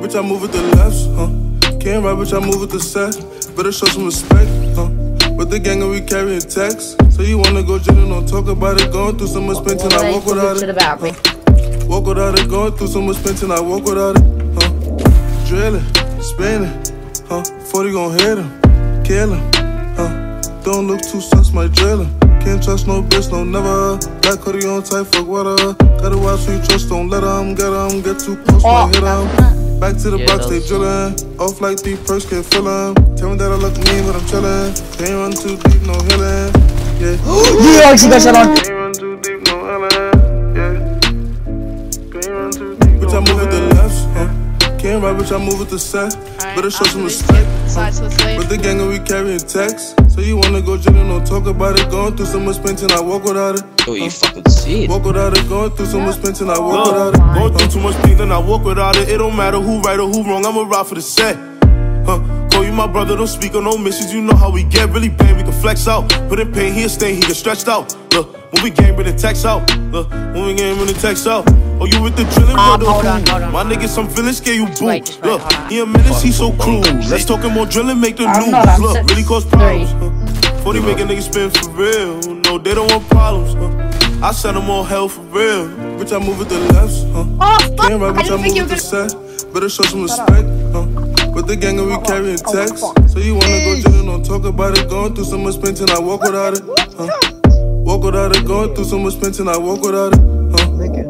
Bitch, I move with the lefts, huh? Can't rap, bitch, I move with the set. Better show some respect, huh? With the gang and we carrying texts. So you wanna go and don't talk about it. Going through so much pain till I walk without it. about me. Walk without it, going through so much pain till I walk without it. Huh? Drilling, spinning, huh? 40 gon' hit him, kill him, huh? Don't look too sus, my drilling. Can't trust no bitch, no never. Black hoodie on tight, fuck water. Gotta watch who you trust, don't let them get them. Get too close, might hit them. Back to the Yeah, box, they those- drillin'. Off like three perks, can't feel them. Tell me that I look mean, but I'm chillin'. Can't run too deep, no healing. Yeah. You Yeah, arkadaşlar artık. Can't run too deep, no healing. Yeah. Can't run too deep, Bitch, I move with the left, huh? Can't rap, bitch, I move with the set. Better show some respect. But the gang and we carrying text. So you wanna go jail and don't talk about it. Going through so much pain till I walk without it. Oh, you fucking see it. Walk without it, going through so much pain till I walk without it. Going through too much pain, then I walk without it. It don't matter who right or who wrong, I'ma ride for the set. Huh? Call you my brother, don't speak on no missions. You know how we get really bang, we can flex out. Put in pain, here stay, he get stretched out. Look, when we game, bring the text out. Look, when we game, bring the text out. Oh, you with the drilling, ah, brother? hold on, hold on. My niggas, some villains, scare you boo. wait, just wait, Look, hold on. he a menace, he so cruel. Let's talk more drilling, make the I'm news. not, Look, six, really cause problems. Huh? 40 make a nigga spin for real. No, they don't want problems. Huh? I send them all hell for real. Bitch, I move with the lefts, huh? Oh, fuck. Can't rap, I bitch, I didn't think move you with were the gonna. set. Better show some respect, huh? With the gang and we carrying texts. So you wanna go jail and don't talk about it. Going through so much pain till I walk without it, huh? Walk without it, going through so much pain till I walk without it, huh?